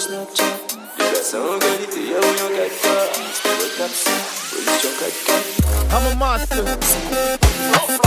Snapchat. The best en qualité, y'a où y'en 4 C'était votre taxi, police en 4 I'm a monster.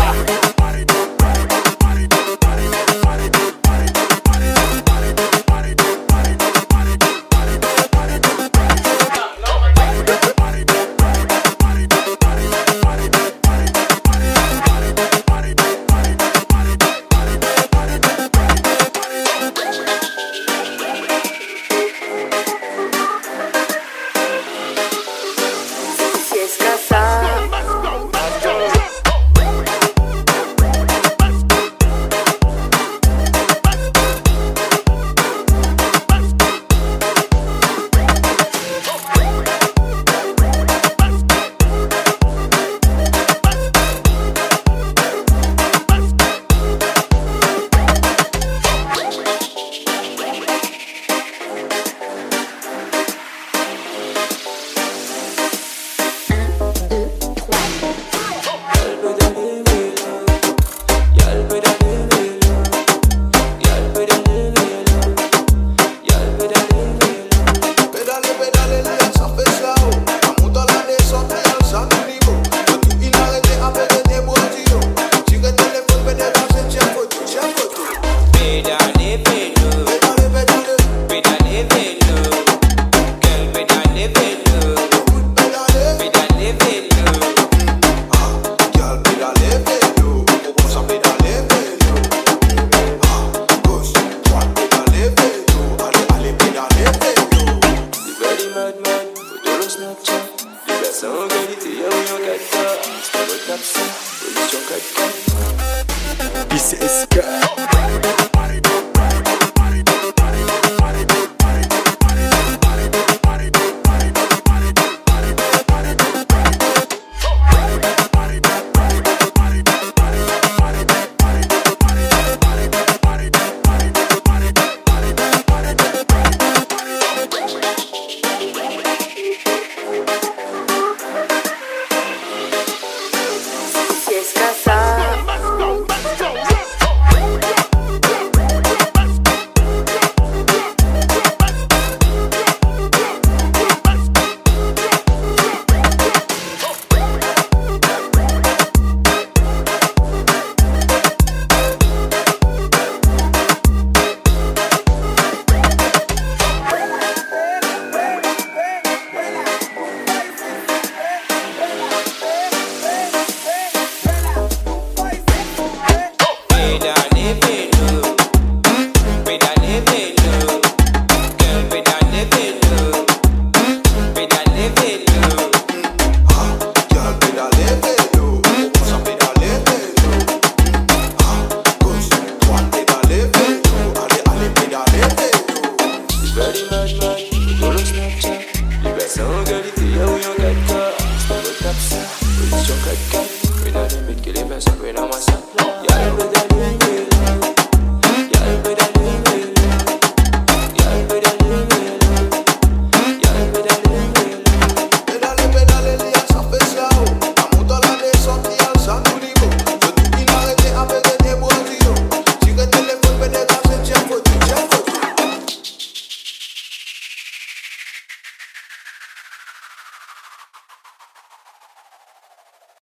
This is God.